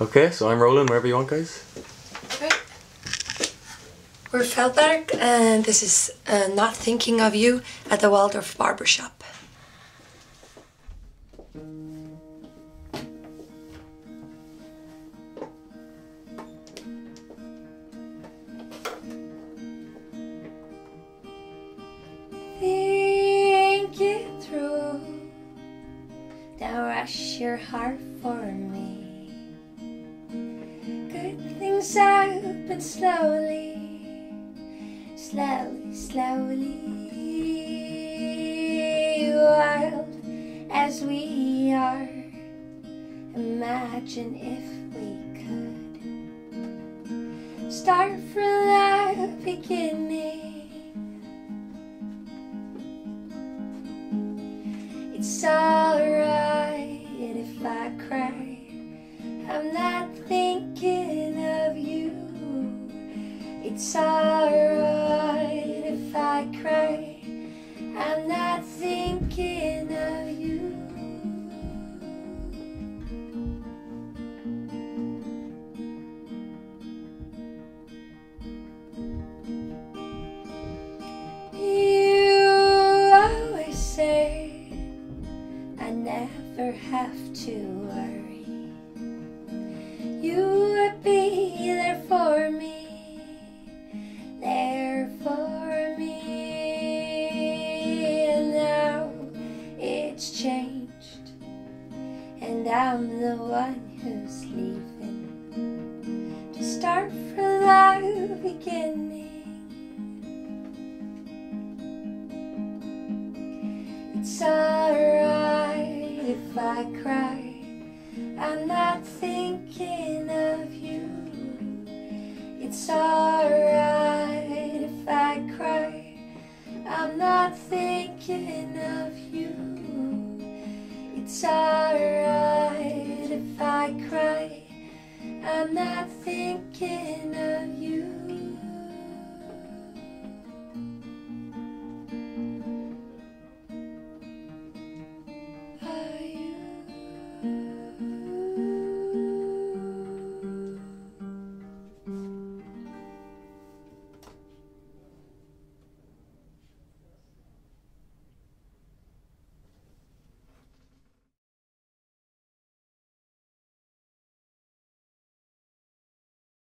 Okay, so I'm rolling wherever you want, guys. Okay. We're Feldberg, and this is uh, Not Thinking of You at the Waldorf Barbershop. Think it through. Don't rush your heart for me. Good things happen slowly, slowly, slowly. Wild as we are, imagine if we could start from the beginning. It's alright It's alright if I cry. I'm not thinking of you. You always say I never have to worry. I'm the one who's leaving to start from the beginning. It's alright if I cry. I'm not thinking of you. It's alright if I cry. I'm not thinking of you. It's alright I cry. I'm not thinking of you.